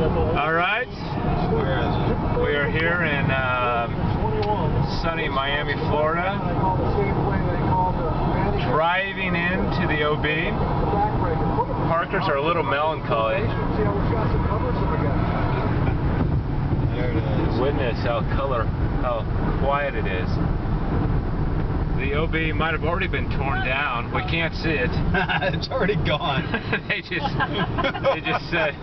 All right, Where is it? we are here in um, sunny Miami, Florida, driving into the OB. Parkers are a little melancholy. There it is. Witness how color, how quiet it is. The OB might have already been torn down. We can't see it. it's already gone. they just, they just said,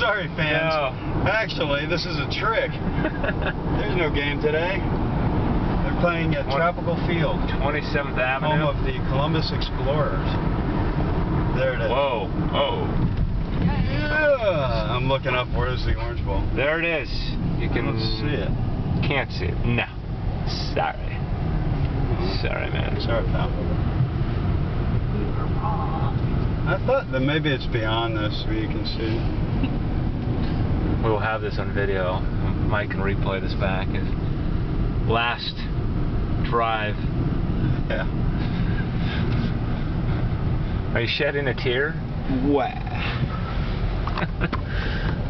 Sorry, fans. No. Actually, this is a trick. There's no game today. They're playing at Tropical Field, 27th Avenue, home of the Columbus Explorers. There it is. Whoa, oh, Yeah. I'm looking up. Where's the Orange Bowl? there it is. You can don't see it. Can't see it. No. Sorry. Sorry, man. Sorry, pal. I thought that maybe it's beyond this where you can see. We'll have this on video. Mike can replay this back. His last drive. Yeah. Are you shedding a tear? Wow.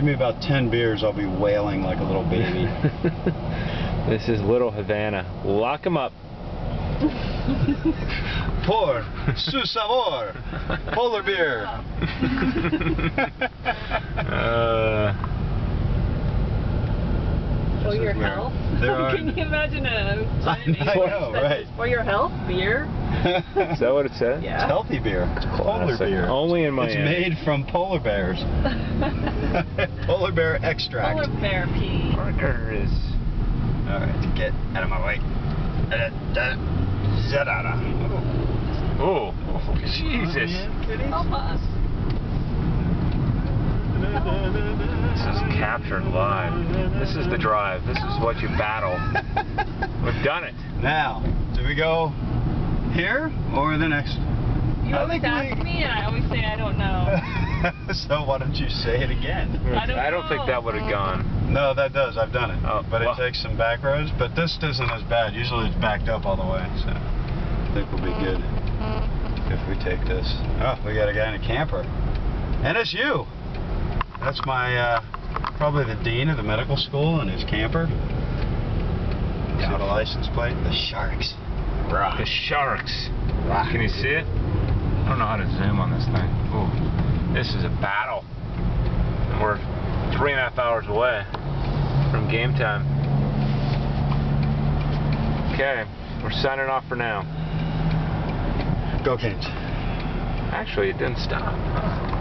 Give me about 10 beers, I'll be wailing like a little baby. this is Little Havana. Lock him up. Por su sabor, polar beer. uh, For your where health? there are- Can you imagine a I sign in know, right. For your health, beer? is that what it said? Yeah. It's healthy beer. It's polar Classic. beer. Only in It's made from polar bears. polar bear extract. Polar bear pee. Parker is. Alright, get out of my way. Uh, uh, Zedada. Oh, Jesus. Help us. This is captured live. This is the drive. This is what you battle. We've done it. Now, do we go here or the next? You I always ask we- me and I always say I don't know. so why don't you say it again? I don't I don't think that would have gone. No, that does. I've done it. Oh, but well. it takes some back roads. But this isn't as bad. Usually it's backed up all the way. So I think we'll be good if we take this. Oh, we got a guy in a camper. And it's you. That's my, uh, probably the dean of the medical school and his camper. Got a license plate. The Sharks. The sharks. Can you see it? I don't know how to zoom on this thing. Ooh, this is a battle. And we're three and a half hours away from game time. Okay, we're signing off for now. Go Canes. Actually, it didn't stop.